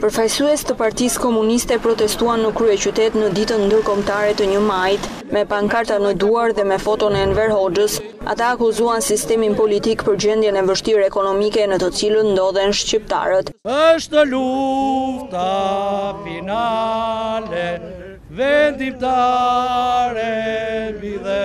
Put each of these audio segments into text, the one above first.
Përfaqësues të Partisë Komuniste protestuan në kryeqytet në Ditën Ndërkombëtare të një Majit. Me pankarta në duar dhe me foton e Enver Hoxhës, ata akuzuan sistemin politik për gjendjen e vështirë ekonomike në të cilën ndodhen shqiptarët. Është lufta finale, vendimtare mbi dhe.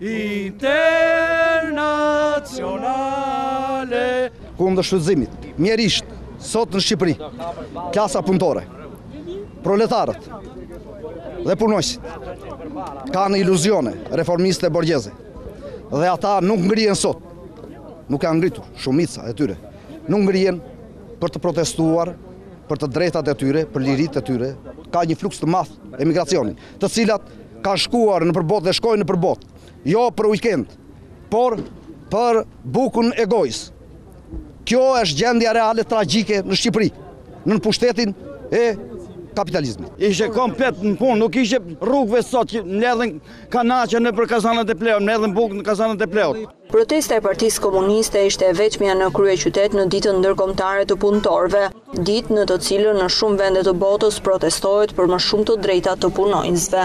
Internacionale Kundër shfrytëzimit mjerisht sot në Shqipëri klasa punëtore proletarët dhe punonjësit kanë iluzione reformiste e borgjeze dhe ata nuk ngrihen sot nuk janë ngritur shumica e tyre nuk ngrihen për të protestuar për të drejtat e tyre për liritë e tyre ka një fluks të madh emigracioni të cilat kanë shkuar nëpër botë dhe shkojnë nëpër botë, jo për uikend, por për bukën e gojës. Kjo është gjendja reale tragjike në Shqipëri, nën pushtetin e kapitalizmit. Ishe komplet në punë, nuk ishe rrugëve sot që mbledhin kanaçe nëpër kazanët e plehut, mbledhin bukë në kazanët e plehut. Protesta e Partisë Komuniste ishte e vetmja në kryeqytet në Ditën Ndërkombëtare të Punëtorëve, ditë në të cilën në shumë vende të botës protestohet për më shumë të drejta të punonjësve.